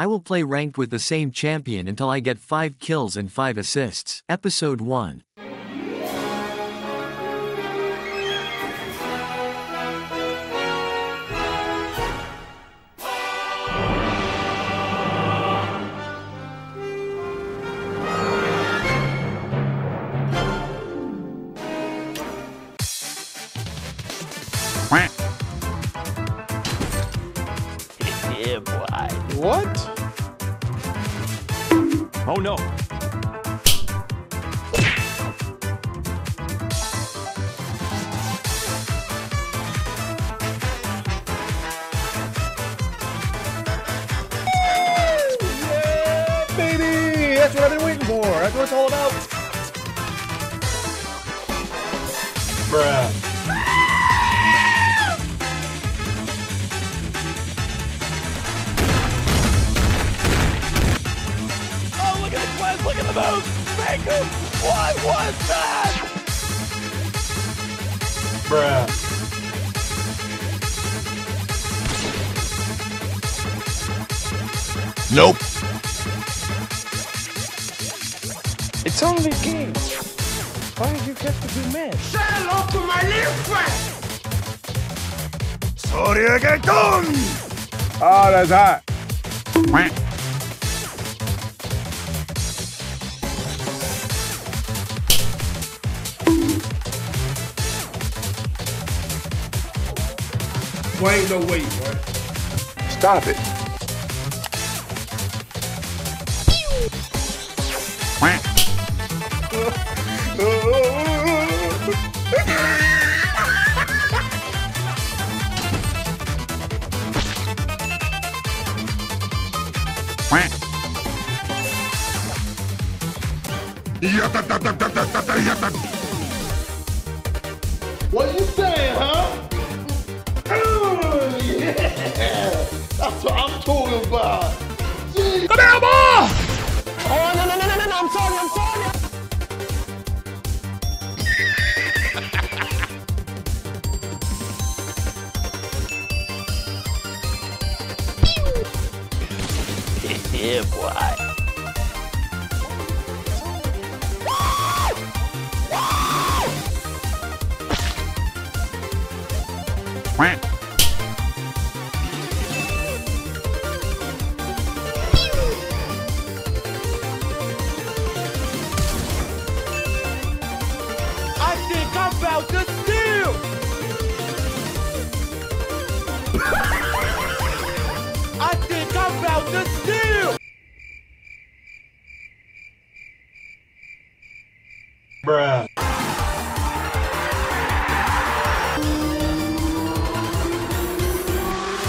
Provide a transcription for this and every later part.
I will play ranked with the same champion until I get 5 kills and 5 assists. Episode 1. yeah, boy. What? Oh no. Yeah, baby! That's what I've been waiting for. That's what it's all about. Bruh. Twins. Look at the move. Thank you. What was that? Bruh. Nope. It's only a game. Why did you have to be mad? Oh, that's hot. Boy, ain't no way, boy. Stop it. What you saying, huh? I'm talking about. Gee. Oh, no, no, no, no, no, no, I'm sorry, I'm sorry. Yeah, boy. I I think about to steal. Bruh.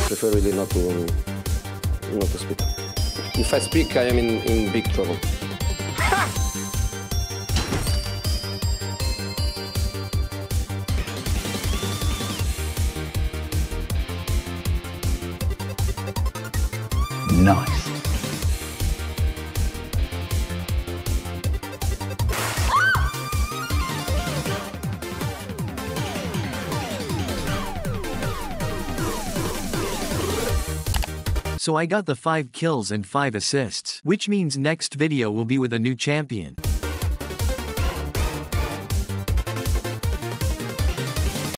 prefer really not to not to speak. If I speak, I am in, in big trouble. Nice. So I got the 5 kills and 5 assists, which means next video will be with a new champion.